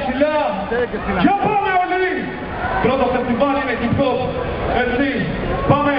ψηλά. Για πάμε όλοι! Πρώτο φεστιβάλ είναι Κυπρός. Έτσι, πάμε!